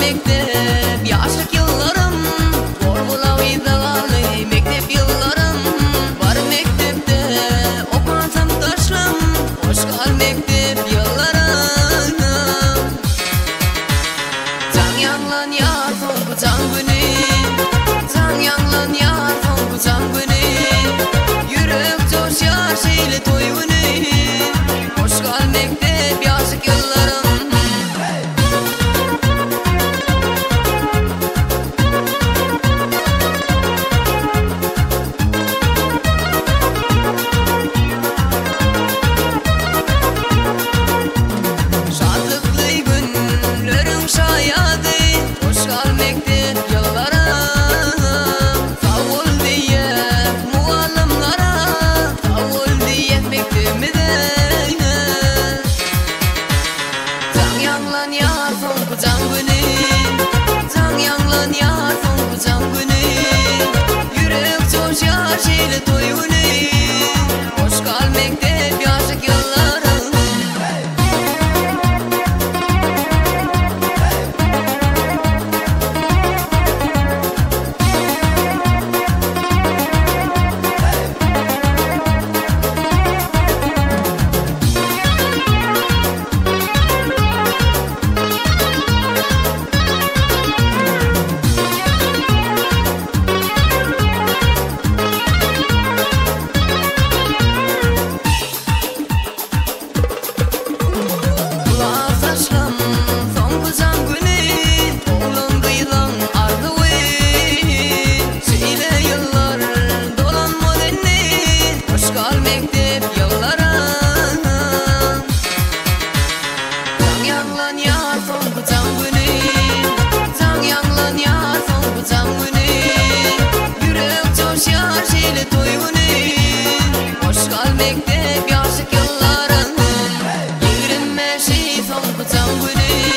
mektep Yaşlık yıllarım. Formula vidalı mektep yıllarım. Var mektepte okumasam taşım Hoş kal mektep yıllarım. Can yanlan yar fonku can günü Can yanlan yar Yürek coşar şeyle toy günü Hoş kal mektep 장군이 장양런 야동 장군이. 유력 조샤실 从不怎会轻